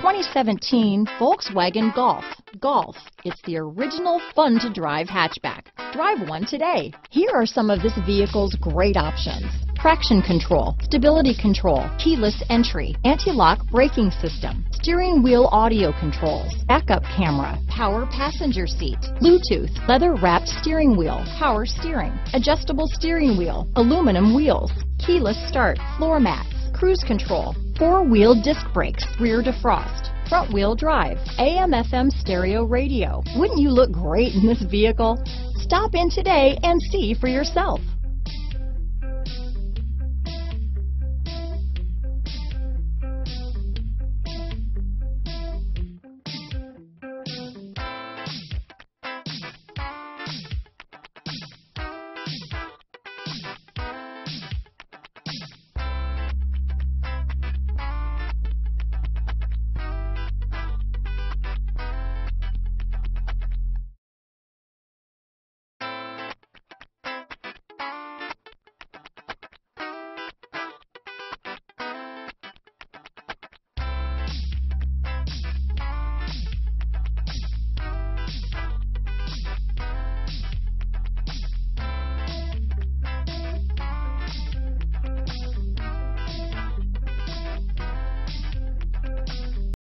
2017 Volkswagen Golf. Golf, it's the original fun to drive hatchback. Drive one today. Here are some of this vehicle's great options. Traction control, stability control, keyless entry, anti-lock braking system, steering wheel audio controls, backup camera, power passenger seat, Bluetooth, leather wrapped steering wheel, power steering, adjustable steering wheel, aluminum wheels, keyless start, floor mats, cruise control, four-wheel disc brakes, rear defrost, front wheel drive, AM FM stereo radio. Wouldn't you look great in this vehicle? Stop in today and see for yourself.